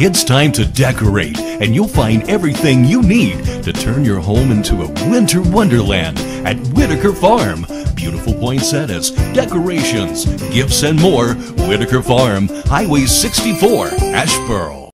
It's time to decorate, and you'll find everything you need to turn your home into a winter wonderland at Whitaker Farm. Beautiful poinsettias, decorations, gifts, and more. Whitaker Farm, Highway 64, Asheboro.